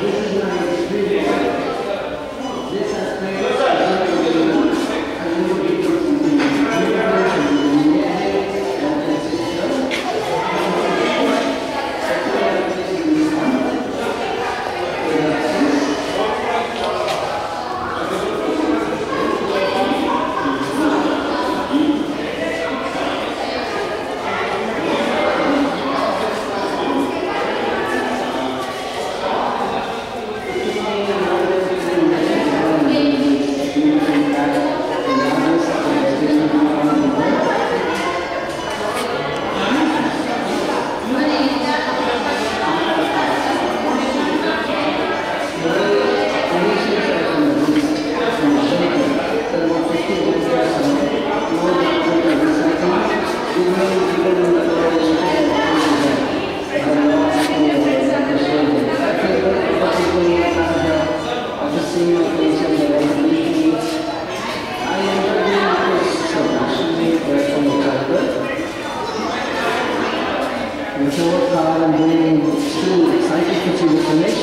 This is. So car I'm bringing to see the finish.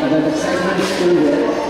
But that excitement is still there.